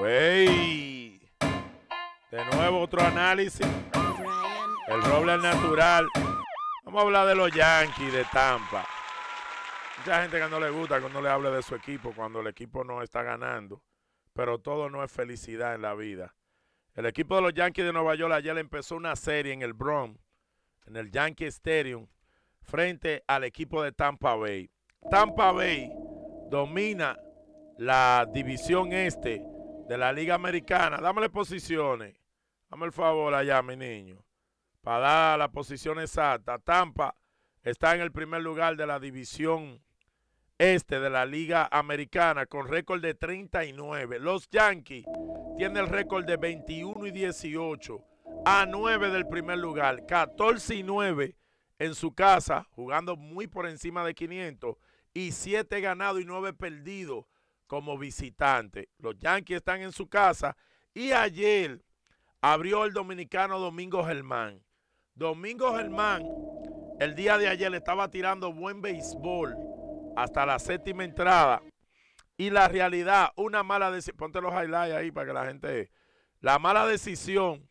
Wey. De nuevo otro análisis. El roble al natural. Vamos a hablar de los Yankees de Tampa. Mucha gente que no le gusta cuando le hable de su equipo, cuando el equipo no está ganando. Pero todo no es felicidad en la vida. El equipo de los Yankees de Nueva York ayer empezó una serie en el Bronx, en el Yankee Stadium, frente al equipo de Tampa Bay. Tampa Bay domina la división este de la Liga Americana. Dámele posiciones. Dame el favor allá, mi niño. Para dar la posición exacta. Tampa está en el primer lugar de la división este de la Liga Americana con récord de 39. Los Yankees tienen el récord de 21 y 18 a 9 del primer lugar. 14 y 9 en su casa, jugando muy por encima de 500 y 7 ganados y 9 perdidos como visitante. Los Yankees están en su casa y ayer abrió el dominicano Domingo Germán. Domingo Germán, el día de ayer estaba tirando buen béisbol hasta la séptima entrada. Y la realidad, una mala decisión, ponte los highlights ahí para que la gente... La mala decisión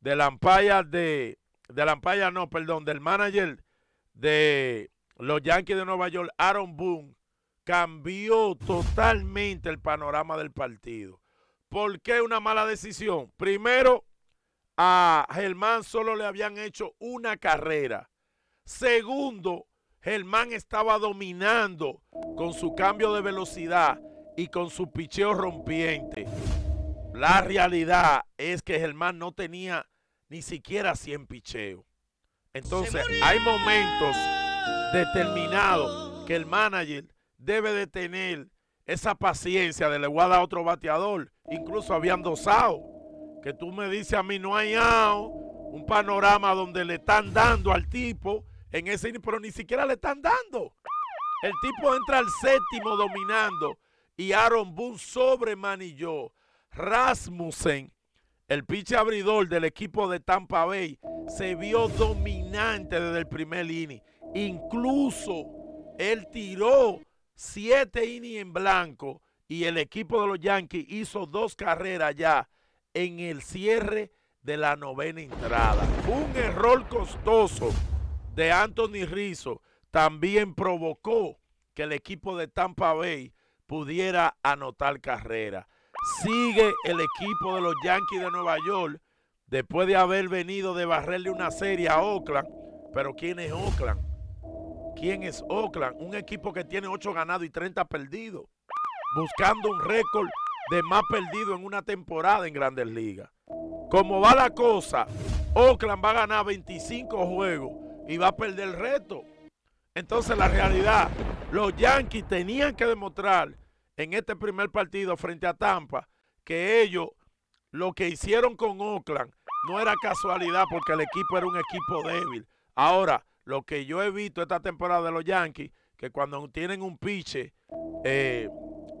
de la ampalla de... De la no, perdón, del manager de los Yankees de Nueva York, Aaron Boone, cambió totalmente el panorama del partido. ¿Por qué una mala decisión? Primero, a Germán solo le habían hecho una carrera. Segundo, Germán estaba dominando con su cambio de velocidad y con su picheo rompiente. La realidad es que Germán no tenía ni siquiera 100 picheos. Entonces, hay momentos determinados que el manager debe de tener esa paciencia de le voy a otro bateador. Incluso habían dosado. Que tú me dices a mí, no hay un panorama donde le están dando al tipo en ese pero ni siquiera le están dando. El tipo entra al séptimo dominando y Aaron Boone sobremanilló. Rasmussen, el pitch abridor del equipo de Tampa Bay, se vio dominante desde el primer inning. Incluso él tiró siete innings en blanco y el equipo de los Yankees hizo dos carreras ya en el cierre de la novena entrada. Un error costoso de Anthony Rizzo también provocó que el equipo de Tampa Bay pudiera anotar carrera. Sigue el equipo de los Yankees de Nueva York después de haber venido de barrerle una serie a Oakland. Pero ¿quién es Oakland? ¿Quién es Oakland? Un equipo que tiene 8 ganados y 30 perdidos. Buscando un récord de más perdido en una temporada en Grandes Ligas. Como va la cosa, Oakland va a ganar 25 juegos y va a perder el reto. Entonces la realidad, los Yankees tenían que demostrar en este primer partido frente a Tampa que ellos lo que hicieron con Oakland no era casualidad porque el equipo era un equipo débil. Ahora, lo que yo he visto esta temporada de los Yankees, que cuando tienen un piche, eh,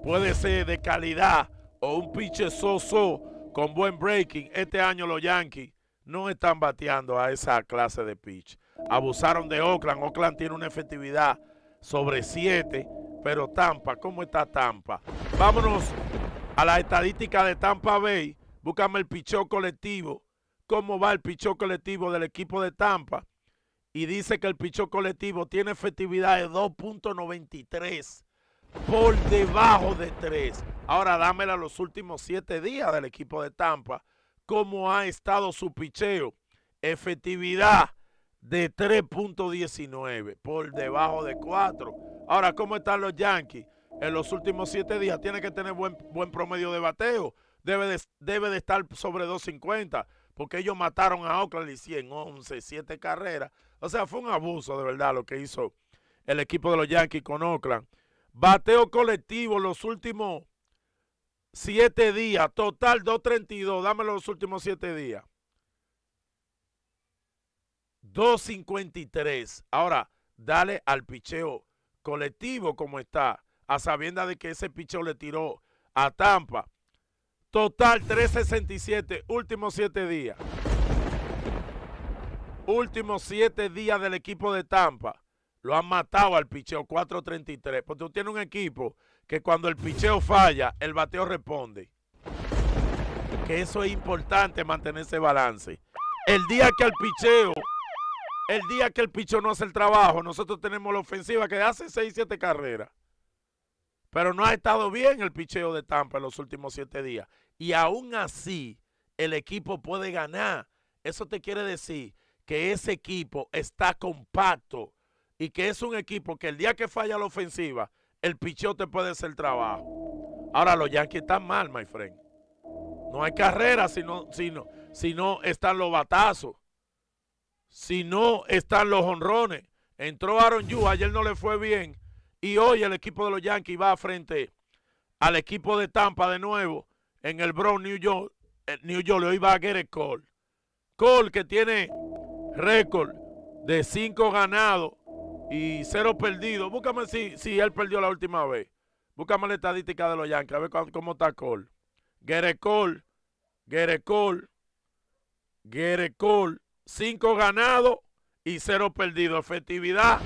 puede ser de calidad o un piche so-so con buen breaking, este año los Yankees no están bateando a esa clase de pitch abusaron de Oakland. Oakland tiene una efectividad sobre 7, pero Tampa, ¿cómo está Tampa? Vámonos a la estadística de Tampa Bay. Búscame el pichó colectivo. ¿Cómo va el pichó colectivo del equipo de Tampa? Y dice que el pichó colectivo tiene efectividad de 2.93 por debajo de 3. Ahora dámela los últimos 7 días del equipo de Tampa. ¿Cómo ha estado su picheo? Efectividad de 3.19 por debajo de 4. Ahora, ¿cómo están los Yankees? En los últimos 7 días tiene que tener buen, buen promedio de bateo. Debe de, debe de estar sobre 250 porque ellos mataron a Oakland y 100, 11, 7 carreras. O sea, fue un abuso de verdad lo que hizo el equipo de los Yankees con Oakland. Bateo colectivo los últimos 7 días, total 232. Dámelo los últimos 7 días. 253. Ahora, dale al picheo colectivo como está, a sabienda de que ese picheo le tiró a Tampa. Total 367, últimos 7 días. Últimos 7 días del equipo de Tampa. Lo han matado al picheo 433. Porque tú tienes un equipo que cuando el picheo falla, el bateo responde. que eso es importante mantener ese balance. El día que el picheo, el día que el picheo no hace el trabajo, nosotros tenemos la ofensiva que hace 6, 7 carreras. Pero no ha estado bien el picheo de Tampa en los últimos 7 días. Y aún así, el equipo puede ganar. Eso te quiere decir que ese equipo está compacto y que es un equipo que el día que falla la ofensiva, el picheo te puede hacer trabajo. Ahora los Yankees están mal, my friend. No hay carrera si no, si están los batazos. Si no están los honrones. Entró Aaron Yu, ayer no le fue bien. Y hoy el equipo de los Yankees va frente al equipo de Tampa de nuevo en el Bronx, New York. Eh, New York, hoy va a Gerrit Cole. Cole que tiene récord de 5 ganados y 0 perdidos. Búscame si, si él perdió la última vez. Búscame la estadística de los Yankees, a ver cómo está Cole. Gerrit Cole, Gerrit Cole, Gerrit Cole, 5 ganados y 0 perdidos. Efectividad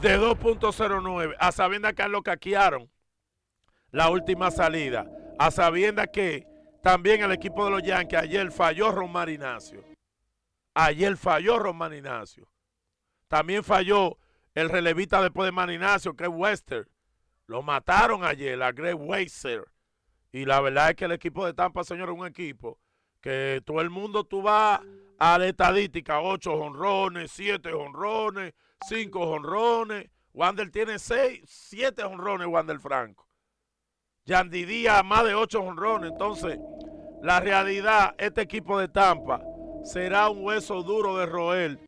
de 2.09. A sabiendas que lo caquearon la última salida. A sabiendas que también el equipo de los Yankees ayer falló Román Ignacio. Ayer falló Román Ignacio. También falló el relevista después de Maninacio, que es Wester. Lo mataron ayer, a Greg Weiser. Y la verdad es que el equipo de Tampa, señor, es un equipo que todo el mundo tú vas a la estadística, 8 honrones, 7 honrones, 5 honrones. Wander tiene 6, 7 honrones, Wander Franco. Yandy Díaz, más de 8 honrones. Entonces, la realidad, este equipo de Tampa será un hueso duro de roer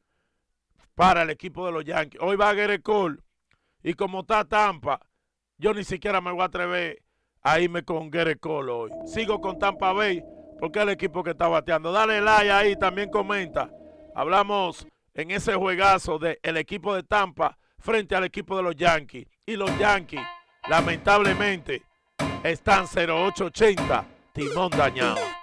para el equipo de los Yankees. Hoy va Gary Cole y como está Tampa, yo ni siquiera me voy a atrever a irme con Gary Cole hoy. Sigo con Tampa Bay porque es el equipo que está bateando. Dale like ahí, también comenta. Hablamos en ese juegazo del equipo de Tampa frente al equipo de los Yankees. Y los Yankees, lamentablemente, están 0880, timón dañado.